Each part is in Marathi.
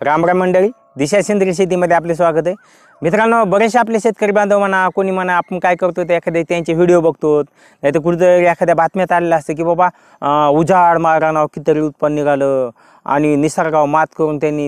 रामराम मंडळी दिशा सेंद्रिय शेतीमध्ये आपले स्वागत आहे. मित्रांनो बरेचसे आपले शेतकरी बांधव म्हणा कोणी म्हणा आपण काय करतो ते एखाद्या त्यांचे व्हिडिओ बघतो नाही तर कुठेतरी एखाद्या बातम्यात आलेलं असतं की बाबा अं, उजाड मारानाव कितीतरी उत्पन्न निघालं आणि निसर्गावर मात करून त्यांनी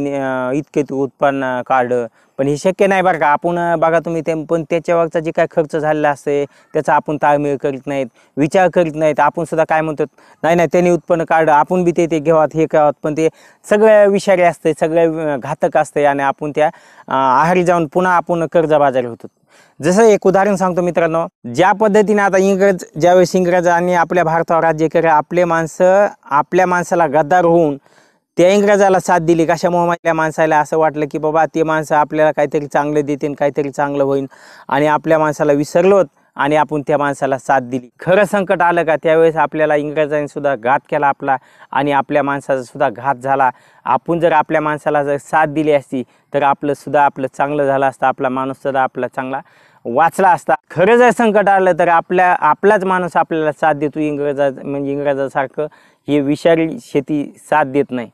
इतके उत्पन्न काढलं. पण हे शक्य नाही बरं का. आपण बघा तुम्ही ते पण त्याच्यावरचा जे काय खर्च झालेला असते त्याचा आपण ताळमेळ करीत नाहीत विचार करीत नाहीत. आपण सुद्धा काय म्हणतो नाही नाही त्यांनी उत्पन्न काढलं. आपण बी ते ते घेवात हे करावं पण ते सगळं विषारी असते सगळं घातक असते आणि आपण त्या आहारी जाऊन पुन्हा आपण कर्जबाजारी होतो. जसं एक उदाहरण सांगतो मित्रांनो ज्या पद्धतीने आता इंग्रज ज्यावेळेस इंग्रजांनी आपल्या भारतावर राज्य केलं आपले माणसं आपल्या माणसाला गद्दार होऊन त्या इंग्रजाला साथ दिली. कशामुळे माझ्या माणसाला असं वाटलं की बाबा ते माणसं आपल्याला काहीतरी चांगलं देतील काहीतरी चांगलं होईल. आणि आपल्या माणसाला विसरलोत आणि आपण त्या माणसाला साथ दिली. खरं संकट आलं का त्यावेळेस आपल्याला इंग्रजांनी सुद्धा घात केला आपला आणि आपल्या माणसाचा सुद्धा घात झाला. आपण जर आपल्या माणसाला जर साथ दिली असती तर आपलं सुद्धा आपलं चांगलं झालं असतं आपला माणूस सुद्धा आपला चांगला वाचला असता. खरं जर संकट आलं तर आपल्या आपलाच माणूस आपल्याला साथ देतो. इंग्रजा म्हणजे इंग्रजासारखं हे विषारी शेती साथ देत नाही.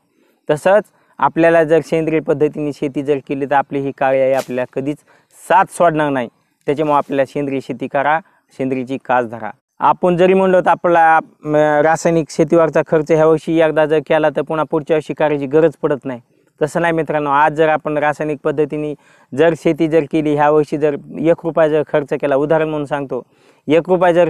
तसंच आपल्याला जर सेंद्रिय पद्धतीने शेती जर केली तर आपली ही काळी आई आपल्याला कधीच साथ सोडणार नाही. त्याच्यामुळे आपल्याला सेंद्रिय शेती करा सेंद्रियची कास धरा. आपण जरी म्हणलो तर आपला रासायनिक शेतीवरचा खर्च ह्या वर्षी एकदा जर केला तर पुन्हा पुढच्या वर्षी करायची गरज पडत नाही. तसं नाही मित्रांनो आज जर आपण रासायनिक पद्धतीने जर शेती जर केली ह्या वर्षी जर एक रुपया जर खर्च केला उदाहरण म्हणून सांगतो. एक रुपया जर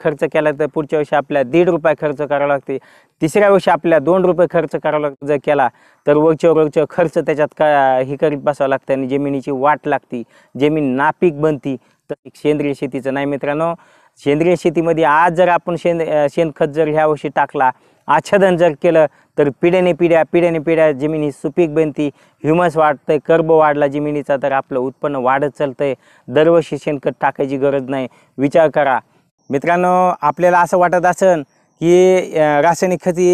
खर्च केला तर पुढच्या वर्षी आपल्याला दीड रुपये खर्च करावा लागते. तिसऱ्या वर्षी आपल्याला दोन रुपये खर्च करावा लाग जर केला तर वरच्या वरच्या खर्च त्याच्यात का हे करीत बसावं लागतं आणि जमिनीची वाट लागती. जमीन नापीक बनती. तर सेंद्रिय शेतीचं नाही मित्रांनो. सेंद्रिय शेतीमध्ये आज जर आपण शेण शेणखत जर ह्या वर्षी टाकला आच्छादन जर केलं तर पिढ्याने पिढ्या पिढ्याने पिढ्या जमीन ही सुपीक बनती. ह्युमस वाढतंय कर्ब वाढला जमिनीचा तर आपलं उत्पन्न वाढत चालतंय. दरवर्षी शेणखत टाकायची गरज नाही. विचार करा. मित्रांनो आपल्याला असं वाटत असन की रासायनिक खती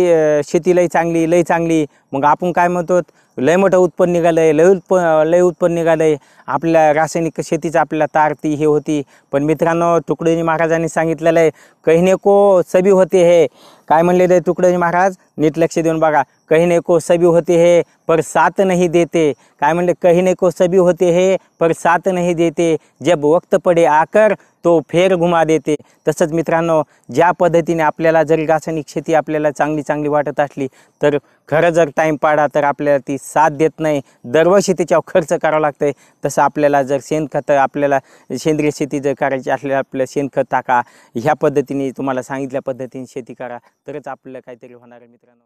शेती लई चांगली लई चांगली. मग आपण काय म्हणतो लय मोठं उत्पन्न निघालंय लय उत्प लय उत्पन्न निघालंय. आपल्या रासायनिक शेतीचं आपल्याला तारती हे होती. पण मित्रांनो तुकडोजी महाराजांनी सांगितलेलं आहे कहने को सभी होते हे? काय म्हणलेलं आहे तुकडोजी महाराज? नीट लक्ष देऊन बघा. कहने को सभी होते हे पर साथ नाही देते. काय म्हणले? कहने को सभी होते हे पर साथ नाही देते. जब वक्त पडे आकर तो फेर घुमा देते. तसंच मित्रांनो ज्या पद्धतीने आपल्याला जरी रासायनिक शेती आपल्याला चांगली चांगली वाटत असली तर खरं जर टाईम पाडा तर आपल्याला ती साथ देत नाही. दरवर्षी त्याच्यावर खर्च करावा आहे तसं आपल्याला जर शेणखतं आपल्याला सेंद्रिय शेती जर करायची असल्यास आपलं शेणखत टाका. ह्या पद्धतीने तुम्हाला सांगितल्या पद्धतीने शेती करा. तरच आपल्याला काहीतरी होणार आहे मित्रांनो.